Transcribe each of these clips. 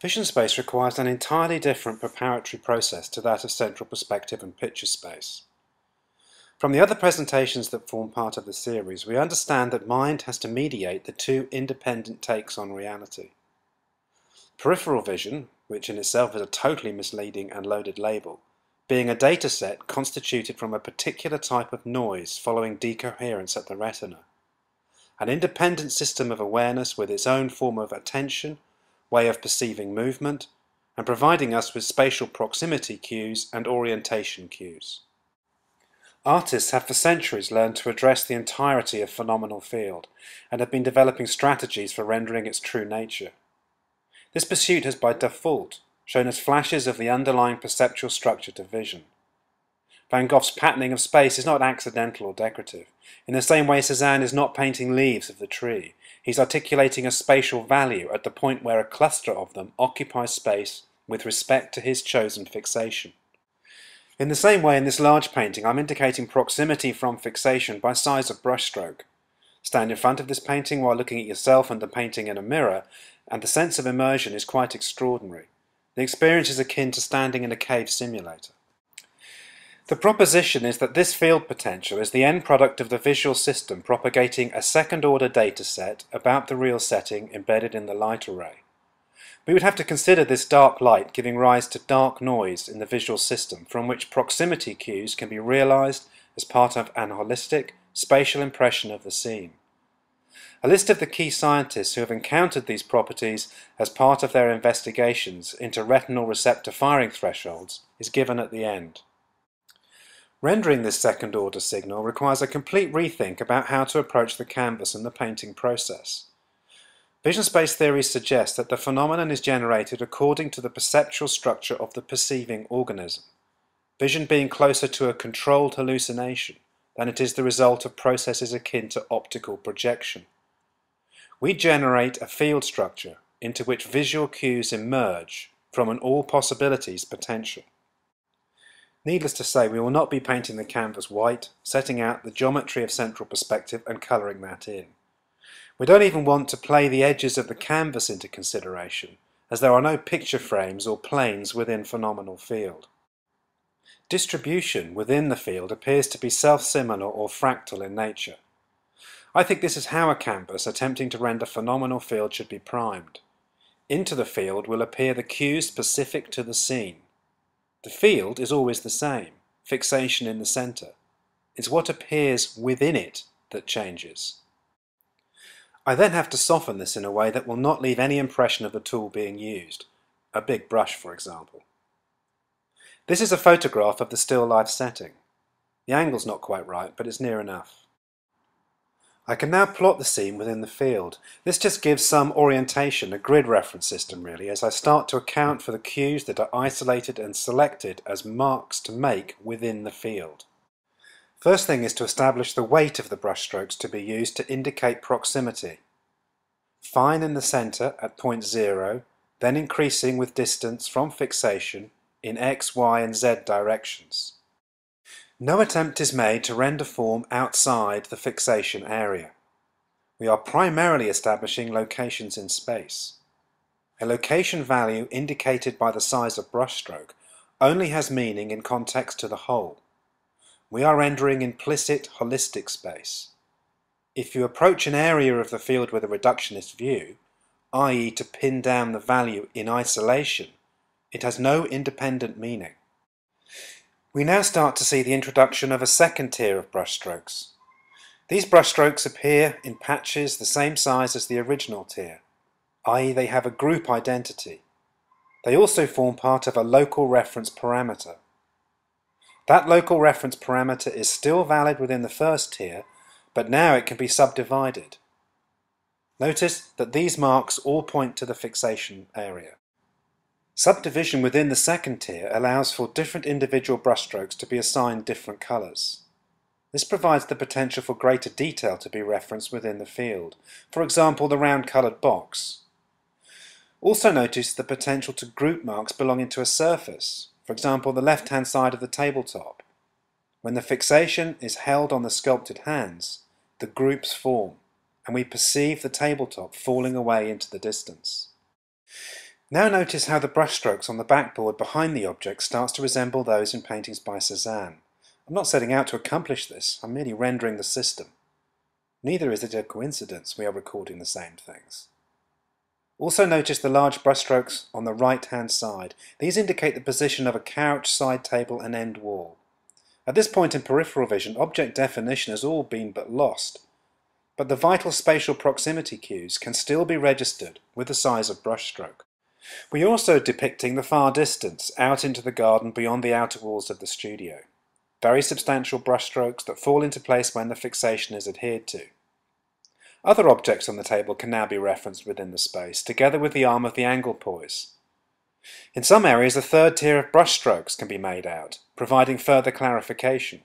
Vision space requires an entirely different preparatory process to that of central perspective and picture space. From the other presentations that form part of the series, we understand that mind has to mediate the two independent takes on reality. Peripheral vision, which in itself is a totally misleading and loaded label, being a data set constituted from a particular type of noise following decoherence at the retina. An independent system of awareness with its own form of attention, way of perceiving movement, and providing us with spatial proximity cues and orientation cues. Artists have for centuries learned to address the entirety of phenomenal field and have been developing strategies for rendering its true nature. This pursuit has by default shown us flashes of the underlying perceptual structure to vision. Van Gogh's patterning of space is not accidental or decorative. In the same way Cezanne is not painting leaves of the tree, He's articulating a spatial value at the point where a cluster of them occupies space with respect to his chosen fixation. In the same way in this large painting I'm indicating proximity from fixation by size of brushstroke. Stand in front of this painting while looking at yourself and the painting in a mirror and the sense of immersion is quite extraordinary. The experience is akin to standing in a cave simulator. The proposition is that this field potential is the end product of the visual system propagating a second-order data set about the real setting embedded in the light array. We would have to consider this dark light giving rise to dark noise in the visual system from which proximity cues can be realized as part of an holistic, spatial impression of the scene. A list of the key scientists who have encountered these properties as part of their investigations into retinal receptor firing thresholds is given at the end. Rendering this second order signal requires a complete rethink about how to approach the canvas and the painting process. Vision space theory suggests that the phenomenon is generated according to the perceptual structure of the perceiving organism, vision being closer to a controlled hallucination than it is the result of processes akin to optical projection. We generate a field structure into which visual cues emerge from an all possibilities potential. Needless to say, we will not be painting the canvas white, setting out the geometry of central perspective and colouring that in. We don't even want to play the edges of the canvas into consideration, as there are no picture frames or planes within phenomenal field. Distribution within the field appears to be self-similar or fractal in nature. I think this is how a canvas attempting to render phenomenal field should be primed. Into the field will appear the cues specific to the scene. The field is always the same, fixation in the center. It's what appears within it that changes. I then have to soften this in a way that will not leave any impression of the tool being used, a big brush for example. This is a photograph of the still life setting. The angle's not quite right, but it's near enough. I can now plot the scene within the field. This just gives some orientation, a grid reference system really, as I start to account for the cues that are isolated and selected as marks to make within the field. First thing is to establish the weight of the brushstrokes to be used to indicate proximity. Fine in the centre at point zero, then increasing with distance from fixation in x, y and z directions. No attempt is made to render form outside the fixation area. We are primarily establishing locations in space. A location value indicated by the size of brushstroke only has meaning in context to the whole. We are rendering implicit holistic space. If you approach an area of the field with a reductionist view, i.e. to pin down the value in isolation, it has no independent meaning. We now start to see the introduction of a second tier of brushstrokes. These brushstrokes appear in patches the same size as the original tier, i.e. they have a group identity. They also form part of a local reference parameter. That local reference parameter is still valid within the first tier, but now it can be subdivided. Notice that these marks all point to the fixation area. Subdivision within the second tier allows for different individual brushstrokes to be assigned different colours. This provides the potential for greater detail to be referenced within the field, for example the round coloured box. Also notice the potential to group marks belonging to a surface, for example the left hand side of the tabletop. When the fixation is held on the sculpted hands, the groups form, and we perceive the tabletop falling away into the distance. Now notice how the brushstrokes on the backboard behind the object starts to resemble those in paintings by Cezanne. I'm not setting out to accomplish this, I'm merely rendering the system. Neither is it a coincidence we are recording the same things. Also notice the large brushstrokes on the right hand side. These indicate the position of a couch, side table and end wall. At this point in peripheral vision, object definition has all been but lost, but the vital spatial proximity cues can still be registered with the size of brushstroke. We are also depicting the far distance out into the garden beyond the outer walls of the studio. Very substantial brushstrokes that fall into place when the fixation is adhered to. Other objects on the table can now be referenced within the space, together with the arm of the anglepoise. In some areas a third tier of brushstrokes can be made out, providing further clarification.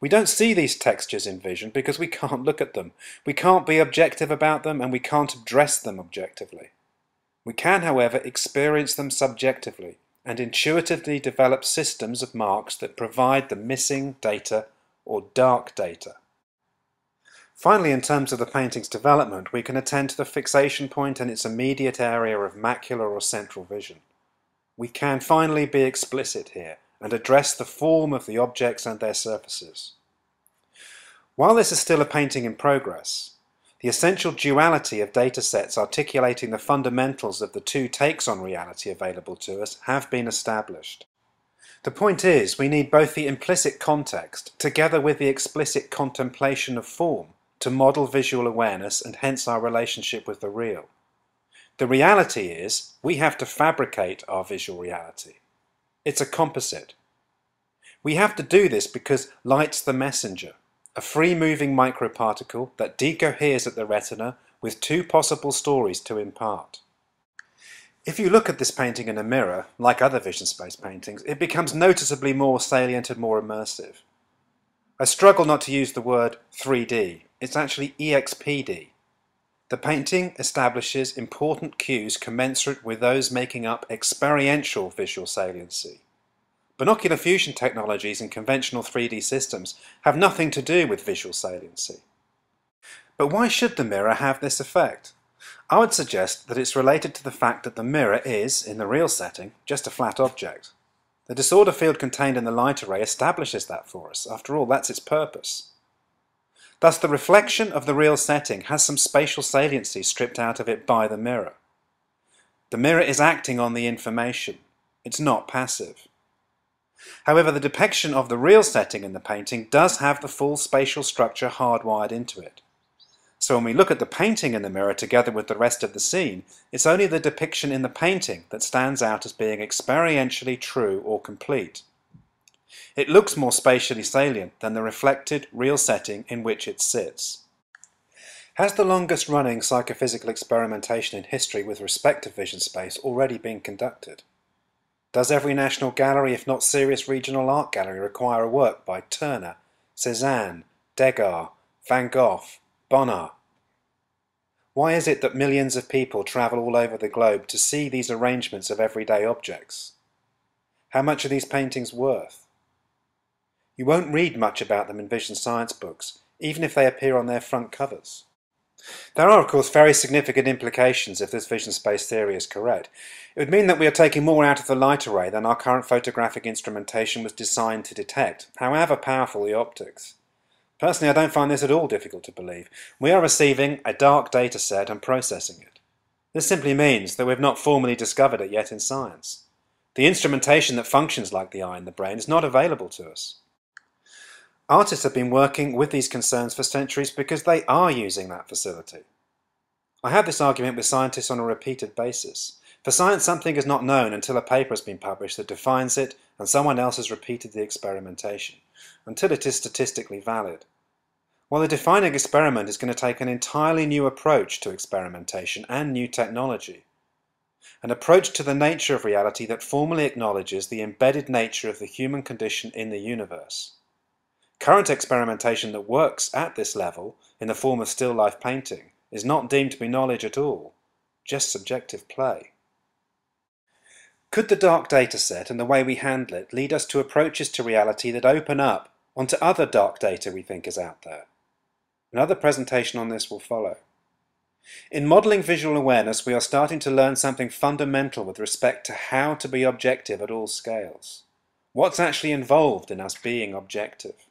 We don't see these textures in vision because we can't look at them. We can't be objective about them and we can't address them objectively. We can, however, experience them subjectively and intuitively develop systems of marks that provide the missing data or dark data. Finally, in terms of the painting's development, we can attend to the fixation point and its immediate area of macular or central vision. We can finally be explicit here and address the form of the objects and their surfaces. While this is still a painting in progress, the essential duality of datasets articulating the fundamentals of the two takes on reality available to us have been established. The point is, we need both the implicit context together with the explicit contemplation of form to model visual awareness and hence our relationship with the real. The reality is we have to fabricate our visual reality. It's a composite. We have to do this because light's the messenger, a free-moving microparticle that decoheres at the retina with two possible stories to impart. If you look at this painting in a mirror, like other vision space paintings, it becomes noticeably more salient and more immersive. I struggle not to use the word 3D it's actually EXPD. The painting establishes important cues commensurate with those making up experiential visual saliency. Binocular fusion technologies and conventional 3D systems have nothing to do with visual saliency. But why should the mirror have this effect? I would suggest that it's related to the fact that the mirror is, in the real setting, just a flat object. The disorder field contained in the light array establishes that for us. After all, that's its purpose. Thus the reflection of the real setting has some spatial saliency stripped out of it by the mirror. The mirror is acting on the information. It's not passive. However, the depiction of the real setting in the painting does have the full spatial structure hardwired into it. So when we look at the painting in the mirror together with the rest of the scene, it's only the depiction in the painting that stands out as being experientially true or complete. It looks more spatially salient than the reflected, real setting in which it sits. Has the longest running psychophysical experimentation in history with respect to vision space already been conducted? Does every national gallery, if not serious regional art gallery, require a work by Turner, Cezanne, Degas, Van Gogh, Bonnard? Why is it that millions of people travel all over the globe to see these arrangements of everyday objects? How much are these paintings worth? You won't read much about them in vision science books, even if they appear on their front covers. There are, of course, very significant implications if this vision space theory is correct. It would mean that we are taking more out of the light array than our current photographic instrumentation was designed to detect, however powerful the optics. Personally, I don't find this at all difficult to believe. We are receiving a dark data set and processing it. This simply means that we have not formally discovered it yet in science. The instrumentation that functions like the eye in the brain is not available to us. Artists have been working with these concerns for centuries because they are using that facility. I have this argument with scientists on a repeated basis. For science, something is not known until a paper has been published that defines it and someone else has repeated the experimentation, until it is statistically valid. While the defining experiment is going to take an entirely new approach to experimentation and new technology. An approach to the nature of reality that formally acknowledges the embedded nature of the human condition in the universe. Current experimentation that works at this level, in the form of still life painting, is not deemed to be knowledge at all, just subjective play. Could the dark data set and the way we handle it lead us to approaches to reality that open up onto other dark data we think is out there? Another presentation on this will follow. In modelling visual awareness, we are starting to learn something fundamental with respect to how to be objective at all scales. What's actually involved in us being objective?